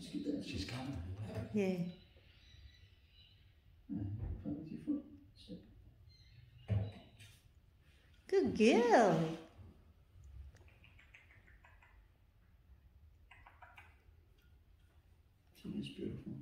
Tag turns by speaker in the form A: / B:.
A: She's coming.
B: Yeah. Good girl.
C: She is beautiful.